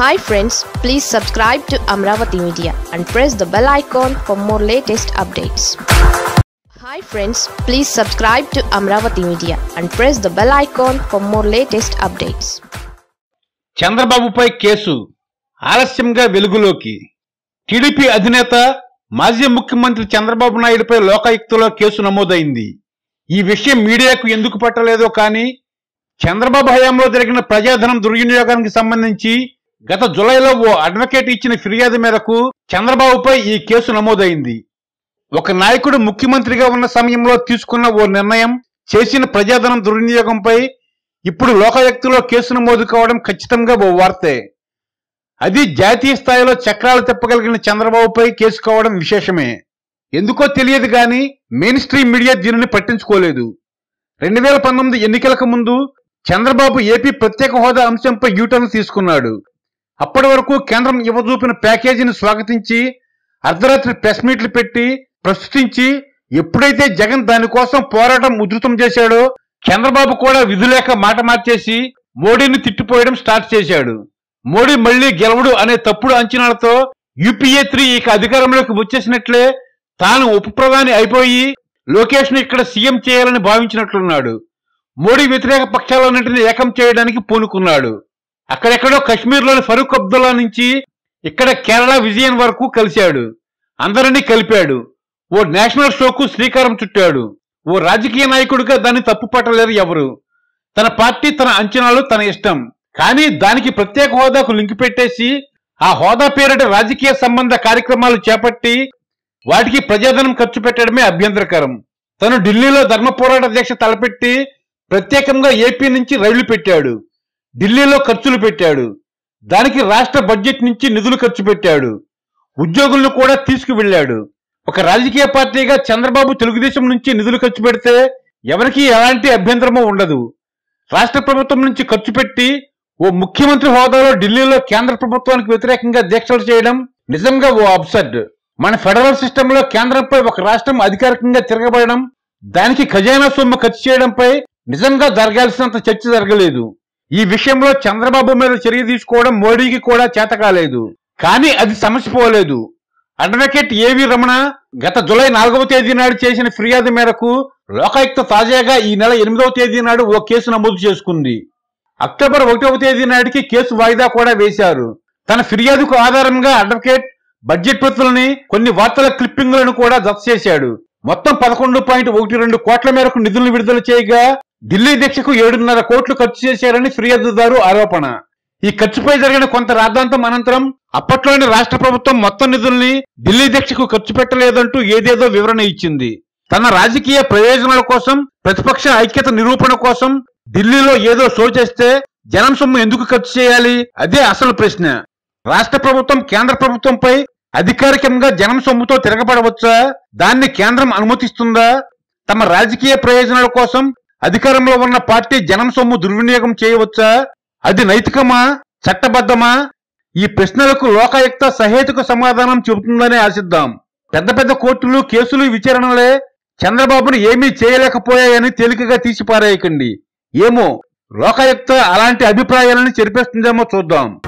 Hi friends please subscribe to Amaravati media and press the bell icon for more latest updates hi friends please subscribe to Amaravati media and press the bell icon for more latest updates చంద్రబాబుపై case ఆలస్యంగా వెలుగులోకి. TDP అధినేత మాజీ ముఖ్యమంత్రి Chandrababu నాయుడుపై లోకాయుక్తలో case నమోదైంది. ఈ విషయం మీడియాకు ఎందుకు పట్టలేదో కానీ చంద్రబాబు హయాంలో జరిగిన ప్రజాధనం దుర్వినియోగానికి సంబంధించి గత జులైలో ఓ అడ్వకేట్ ఇచ్చిన ఫిర్యాదు మేరకు చంద్రబాబుపై ఈ కేసు నమోదైంది. ఒక నాయకుడు ముఖ్యమంత్రిగా ఉన్న సమయంలో తీసుకున్న ఓ నిర్ణయం చేసిన ప్రజాధనం దుర్వినియోగంపై ఇప్పుడు లోకాయుక్తలో కేసు నమోదు కావడం ఖచ్చితంగా ఓ వార్తే. అది జాతీయ స్థాయిలో చక్రాలు తిప్పగలిగిన చంద్రబాబుపై కేసు కావడం విశేషమే. ఎందుకో తెలియదు గాని మెయిన్ స్ట్రీమ్ మీడియా దీనిని పట్టించుకోలేదు. రెండు వేల పంతొమ్మిది ఎన్నికలకు ముందు చంద్రబాబు ఏపీ ప్రత్యేక హోదా అంశంపై యూటర్న్ తీసుకున్నాడు. అప్పటి వరకు కేంద్రం ఇవ్వజూపిన ప్యాకేజీని స్వాగతించి అర్ధరాత్రి ప్రెస్ మీట్లు పెట్టి ప్రస్తుతించి ఎప్పుడైతే జగన్ దానికోసం పోరాటం ఉధృతం చేశాడో చంద్రబాబు కూడా విధులేక మాట మార్చేసి మోడీని తిట్టిపోయడం స్టార్ట్ చేశాడు. మోడీ మళ్ళీ గెలవడు అనే తప్పుడు అంచనాలతో యూపీఏ త్రీ ఇక అధికారంలోకి వచ్చేసినట్లే తాను ఉప ప్రధాని అయిపోయి లోకేష్ను ఇక్కడ సీఎం చేయాలని భావించినట్లున్నాడు. మోడీ వ్యతిరేక పక్షాలన్నింటినీ ఏకం చేయడానికి పూనుకున్నాడు. అక్కడెక్కడో కశ్మీర్లోని ఫరూక్ అబ్దుల్లా నుంచి ఇక్కడ కేరళ విజయన్ వరకు కలిశాడు. అందరినీ కలిపాడు. ఓ నేషనల్ షోకు శ్రీకారం చుట్టాడు. ఓ రాజకీయ నాయకుడిగా దాన్ని తప్పు పట్టలేరు ఎవరు. తన పార్టీ తన అంచనాలు తన ఇష్టం. కానీ దానికి ప్రత్యేక హోదాకు లింక్ పెట్టేసి ఆ హోదా పేరిట రాజకీయ సంబంధ కార్యక్రమాలు చేపట్టి వాటికి ప్రజాధనం ఖర్చు పెట్టడమే అభ్యంతరకరం. తను ఢిల్లీలో ధర్మ పోరాట దీక్ష తలపెట్టి ప్రత్యేకంగా ఏపీ నుంచి రైళ్ళు పెట్టాడు. ఢిల్లీలో ఖర్చులు పెట్టాడు. దానికి రాష్ట్ర బడ్జెట్ నుంచి నిధులు ఖర్చు పెట్టాడు. ఉద్యోగులను కూడా తీసుకువెళ్ళాడు. ఒక రాజకీయ పార్టీగా చంద్రబాబు తెలుగుదేశం నుంచి నిధులు ఖర్చు పెడితే ఎవరికీ ఎలాంటి అభ్యంతరమూ ఉండదు. రాష్ట్ర ప్రభుత్వం నుంచి ఖర్చు పెట్టి ఓ ముఖ్యమంత్రి హోదాలో ఢిల్లీలో కేంద్ర ప్రభుత్వానికి వ్యతిరేకంగా దీక్షలు చేయడం నిజంగా ఓ అబ్సర్డ్. మన ఫెడరల్ సిస్టమ్లో కేంద్రంపై ఒక రాష్ట్రం అధికారికంగా తిరగబడడం దానికి ఖజానా సొమ్ము ఖర్చు చేయడంపై నిజంగా జరగాల్సినంత చర్చ జరగలేదు. ఈ విషయంలో చంద్రబాబు మీద చర్య తీసుకోవడం మోడీకి కూడా చేత కాలేదు కానీ అది సమసిపోలేదు అడ్వకేట్ ఏవి రమణ గత జులై నాలుగవ తేదీ నాడు చేసిన ఫిర్యాదు మేరకు లోకాయుక్త తాజాగా ఈ నెల ఎనిమిదవ తేదీ నాడు ఓ కేసు నమోదు చేసుకుంది. అక్టోబర్ ఒకటవ తేదీ నాటికి కేసు వాయిదా కూడా వేశారు. తన ఫిర్యాదుకు ఆధారంగా అడ్వకేట్ బడ్జెట్ ప్రతులని కొన్ని వార్తల క్లిప్పింగ్లను కూడా జత చేశాడు. మొత్తం పదకొండు పాయింట్ ఒకటి రెండు కోట్ల మేరకు నిధులను విడుదల చేయగా ఢిల్లీ దీక్షకు ఏడున్నర కోట్లు ఖర్చు చేశారని ఫిర్యాదుదారు ఆరోపణ. ఈ ఖర్చుపై జరిగిన కొంత రాద్ధాంతం అనంతరం అప్పట్లోని రాష్ట్ర ప్రభుత్వం మొత్తం నిధుల్ని ఢిల్లీ దీక్షకు ఖర్చు పెట్టలేదంటూ ఏదేదో వివరణ ఇచ్చింది. తన రాజకీయ ప్రయోజనాల కోసం ప్రతిపక్ష ఐక్యత నిరూపణ కోసం ఢిల్లీలో ఏదో షో చేస్తే జనం సొమ్ము ఎందుకు ఖర్చు చేయాలి? అదే అసలు ప్రశ్న. రాష్ట్ర ప్రభుత్వం కేంద్ర ప్రభుత్వంపై అధికారికంగా జనం సొమ్ముతో తిరగబడవచ్చా? దాన్ని కేంద్రం అనుమతిస్తుందా? తమ రాజకీయ ప్రయోజనాల కోసం అధికారంలో ఉన్న పార్టీ జనం సొమ్ము దుర్వినియోగం చేయవచ్చా? అది నైతికమా? చట్టబద్ధమా? ఈ ప్రశ్నలకు లోకాయుక్త సహేతుక సమాధానం చెబుతుందని ఆశిద్దాం. పెద్ద పెద్ద కోర్టులు కేసులు విచారణలే చంద్రబాబును ఏమీ చేయలేకపోయాయని తేలికగా తీసిపారేయకండి. ఏమో లోకాయుక్త అలాంటి అభిప్రాయాలను చెరిపేస్తుందేమో చూద్దాం.